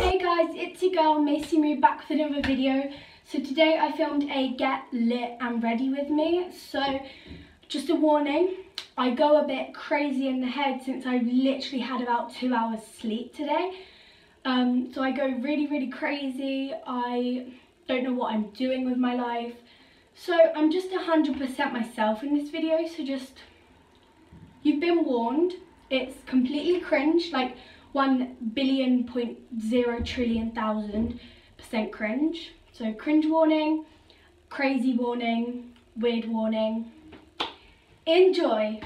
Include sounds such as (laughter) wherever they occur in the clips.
Hey guys, it's your girl Macy Moo back with another video. So today I filmed a get lit and ready with me. So just a warning, I go a bit crazy in the head since I've literally had about two hours sleep today. Um, so I go really, really crazy. I don't know what I'm doing with my life. So I'm just 100% myself in this video, so just, you've been warned. It's completely cringe, like 1 billion point zero trillion thousand percent cringe. So cringe warning, crazy warning, weird warning. Enjoy.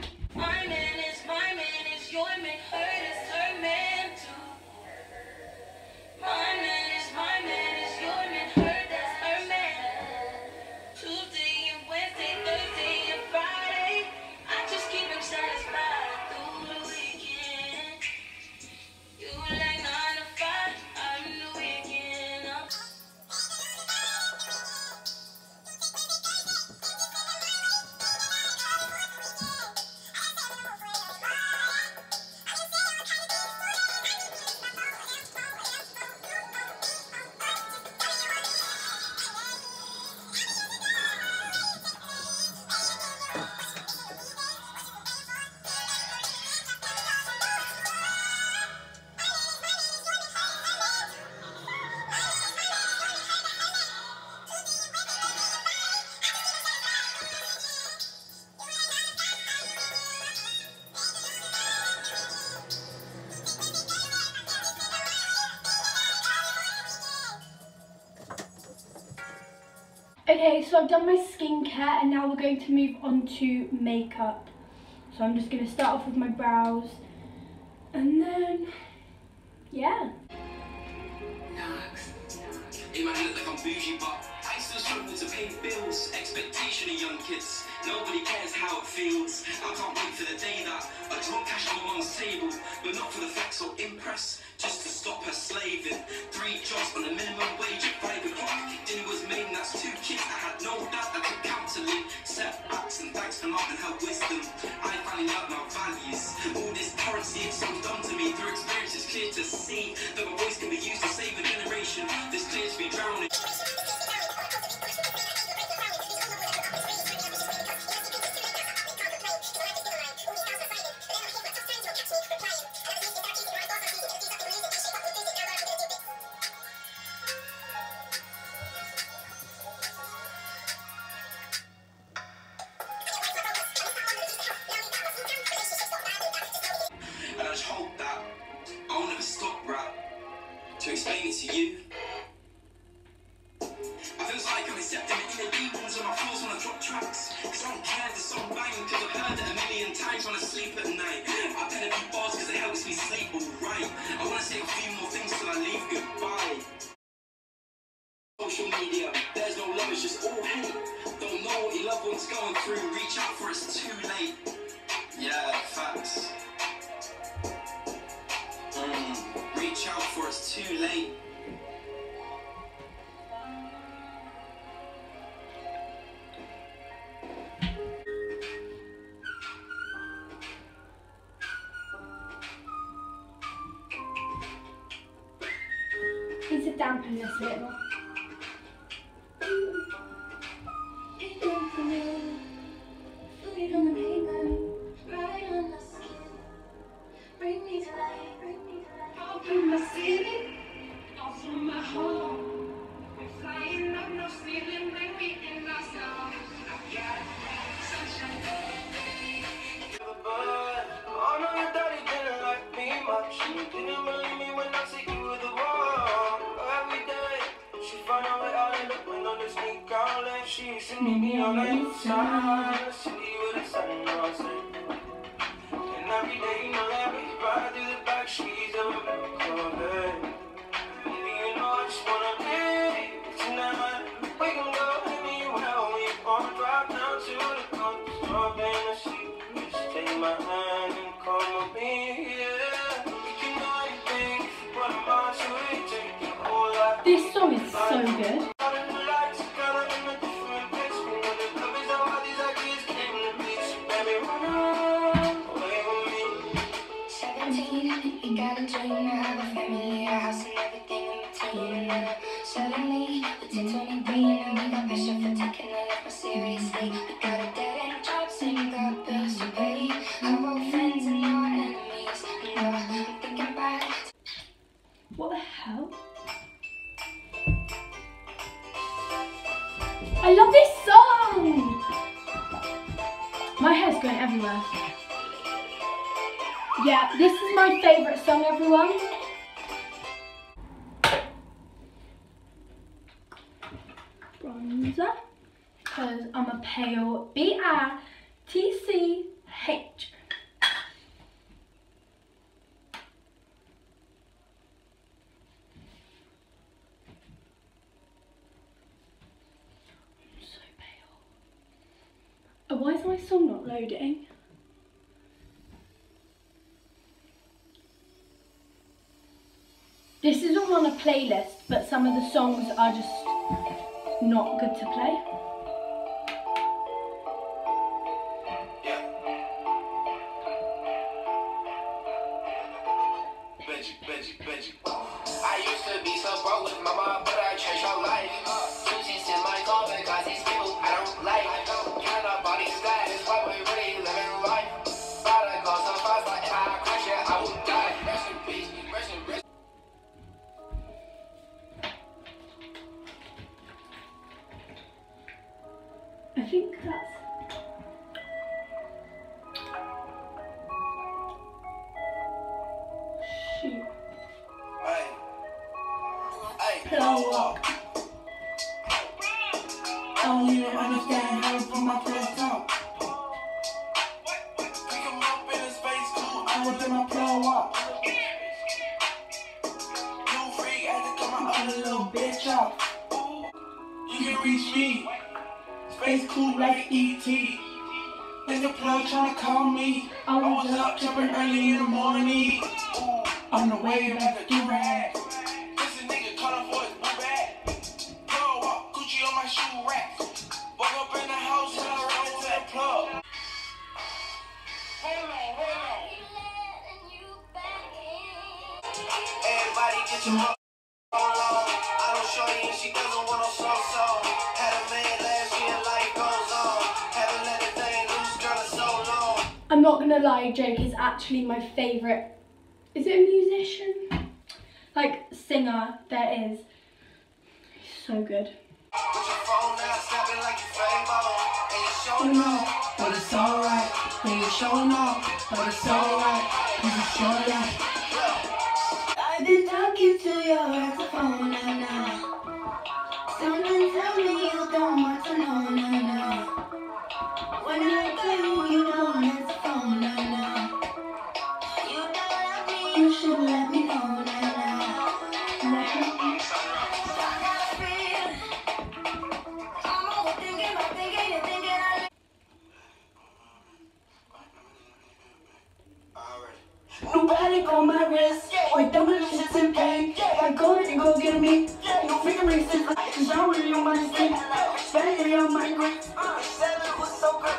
Okay, so I've done my skincare and now we're going to move on to makeup. So I'm just going to start off with my brows and then, yeah. Pay bills. Expectation of young kids. Nobody cares how it feels. I can't wait for the day that I drop cash on my mum's table, but not for the flex or impress, just to stop her slaving. Three jobs on a minimum wage at five o'clock. Dinner was made, and that's two kids. I had no doubt that could counseling, setbacks, and thanks for and her wisdom. I finally learned my values. All this currency, it's all done to me through experience. It's clear to see that my voice can be used you. I feel like I'm accepting the inner demons on my floors when I drop tracks. Cause I don't care if the song bang, cause I've heard it a million times when I sleep at night. I pen a few bars cause it helps me sleep alright. I wanna say a few more things till I leave goodbye. Social media, there's no love, it's just all hate. Don't know what your loved one's going through, me on the inside. Seriously. We got a dead end job, and you got bills to pay. Our old friends and our enemies. Uh, I'm thinking back What the hell? I love this song! My hair's going everywhere. Yeah, this is my favourite song, everyone. Bronzer. Because I'm a pale B-I-T-C-H. so. Oh, why is my song not loading? This is all on a playlist, but some of the songs are just not good to play. Don't even understand how to put my a space coupe. I would do my pro up. To out. A little bitch up. You can reach me. Space cool like E.T. Nigga plug tryna call me. I was up jumping early in the morning. On the way back to Durag. This I'm not gonna lie, Jake is actually my favourite. Is it a musician? Like singer there is. He's so good. Someone tell me you don't want to know, no, no. Y'all really on was so good.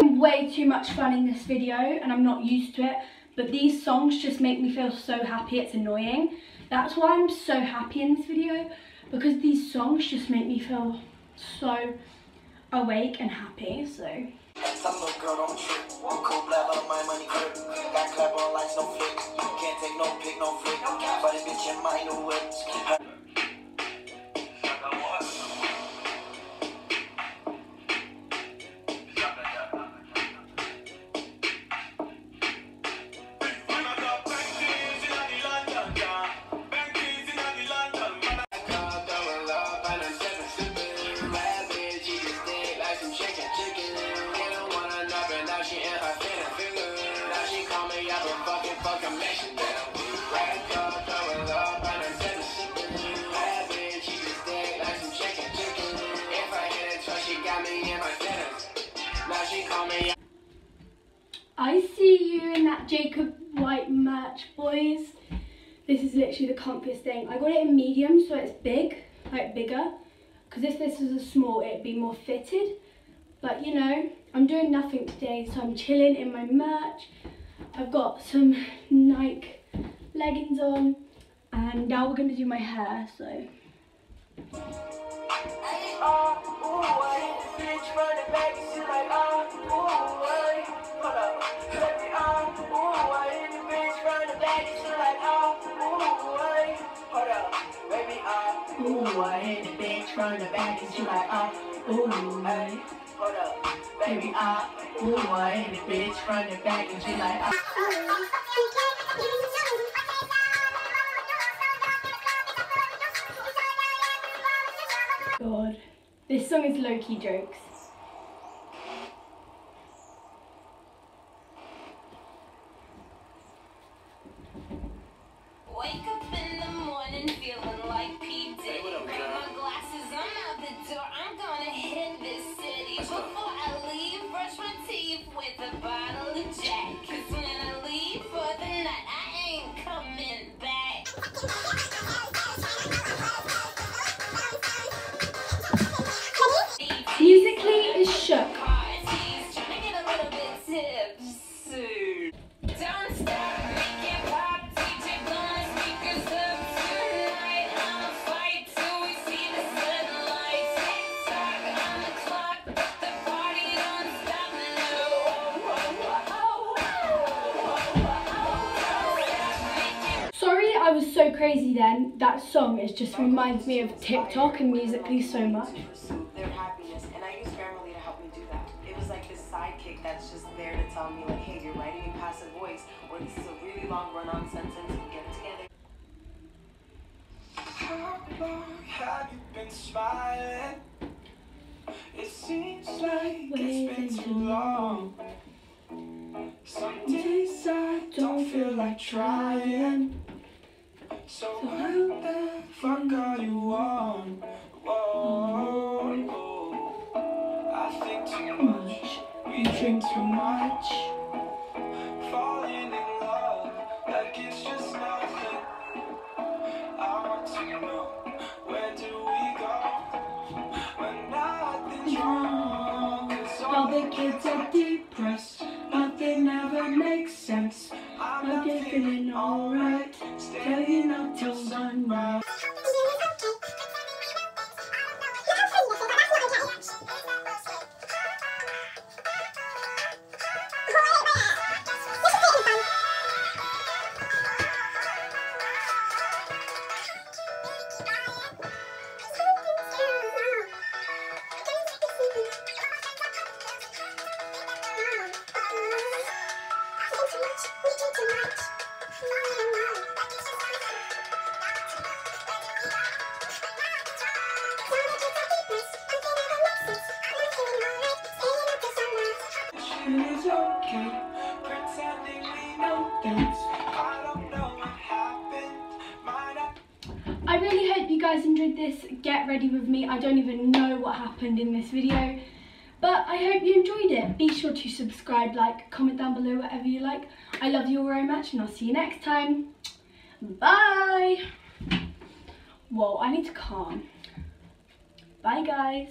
having way too much fun in this video and I'm not used to it but these songs just make me feel so happy it's annoying that's why I'm so happy in this video because these songs just make me feel so awake and happy so Boys this is literally the comfiest thing I got it in medium so it's big like bigger Because if this was a small, it'd be more fitted. But you know, I'm doing nothing today, so I'm chilling in my merch. I've got some (laughs) Nike leggings on, and now we're gonna do my hair, so. Uh, ooh, bitch running back and she like, uh, ooh, ay. Hold up. Baby, uh, ooh, I hit the bitch running back and she like, uh. God. This song is low-key jokes. look at the mouth. So crazy then. That song is just reminds me of TikTok and Musically so much. pursue their happiness and I use Grammarly to help me do that. It was like this sidekick that's just there to tell me like, hey, you're writing in passive voice or this is a really long run-on sentence and get it together. How long have you been smiling? It seems like it's been too long. Some days I don't feel like trying. The kids are depressed, enjoyed this Get Ready With Me. I don't even know what happened in this video. But I hope you enjoyed it. Be sure to subscribe, like, comment down below, whatever you like. I love you all very much and I'll see you next time. Bye. Whoa, I need to calm. Bye guys.